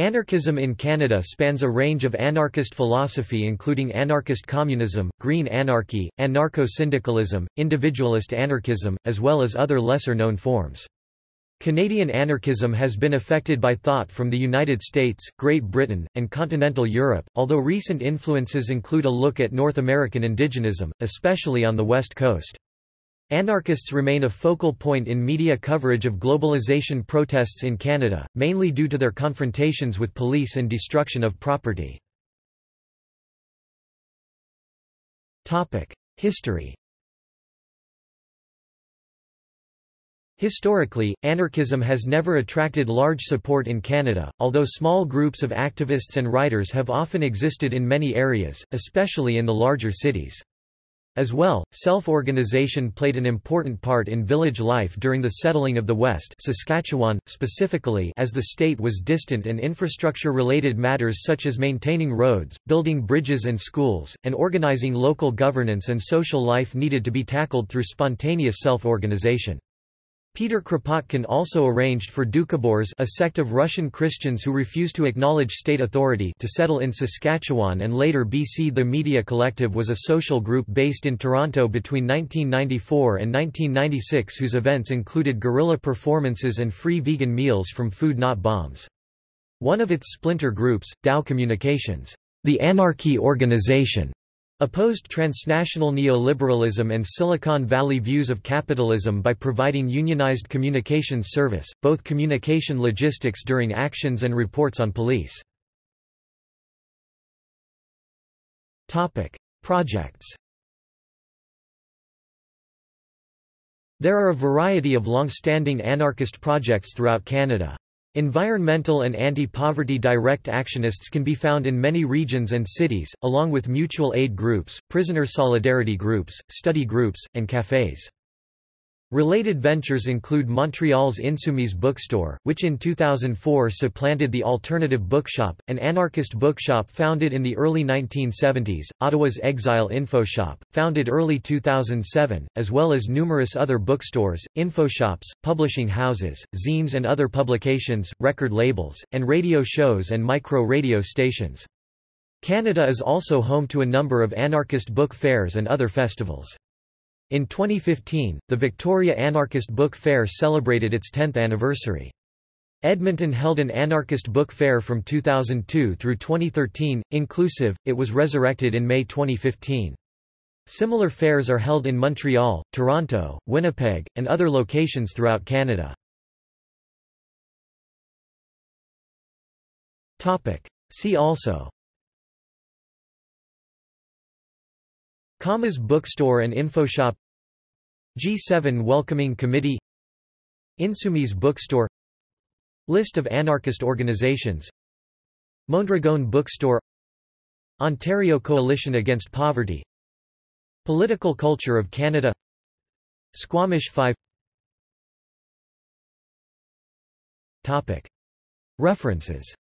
Anarchism in Canada spans a range of anarchist philosophy including anarchist communism, green anarchy, anarcho-syndicalism, individualist anarchism, as well as other lesser-known forms. Canadian anarchism has been affected by thought from the United States, Great Britain, and continental Europe, although recent influences include a look at North American indigenism, especially on the West Coast. Anarchists remain a focal point in media coverage of globalization protests in Canada, mainly due to their confrontations with police and destruction of property. History Historically, anarchism has never attracted large support in Canada, although small groups of activists and writers have often existed in many areas, especially in the larger cities. As well, self-organization played an important part in village life during the settling of the West Saskatchewan, specifically as the state was distant and infrastructure-related matters such as maintaining roads, building bridges and schools, and organizing local governance and social life needed to be tackled through spontaneous self-organization. Peter Kropotkin also arranged for Doukhobors a sect of Russian Christians who refused to acknowledge state authority to settle in Saskatchewan and later BC. The Media Collective was a social group based in Toronto between 1994 and 1996 whose events included guerrilla performances and free vegan meals from Food Not Bombs. One of its splinter groups, TAO Communications, the Anarchy Organization, opposed transnational neoliberalism and Silicon Valley views of capitalism by providing unionized communications service, both communication logistics during actions and reports on police. Projects There are a variety of long-standing anarchist projects throughout Canada. Environmental and anti-poverty direct actionists can be found in many regions and cities, along with mutual aid groups, prisoner solidarity groups, study groups, and cafes. Related ventures include Montreal's Insoumise bookstore, which in 2004 supplanted the Alternative Bookshop, an anarchist bookshop founded in the early 1970s, Ottawa's Exile Infoshop, founded early 2007, as well as numerous other bookstores, infoshops, publishing houses, zines and other publications, record labels, and radio shows and micro-radio stations. Canada is also home to a number of anarchist book fairs and other festivals. In 2015, the Victoria Anarchist Book Fair celebrated its 10th anniversary. Edmonton held an anarchist book fair from 2002 through 2013, inclusive, it was resurrected in May 2015. Similar fairs are held in Montreal, Toronto, Winnipeg, and other locations throughout Canada. See also Camas Bookstore and Infoshop G7 Welcoming Committee Insoumise Bookstore List of anarchist organizations Mondragon Bookstore Ontario Coalition Against Poverty Political Culture of Canada Squamish 5 Topic. References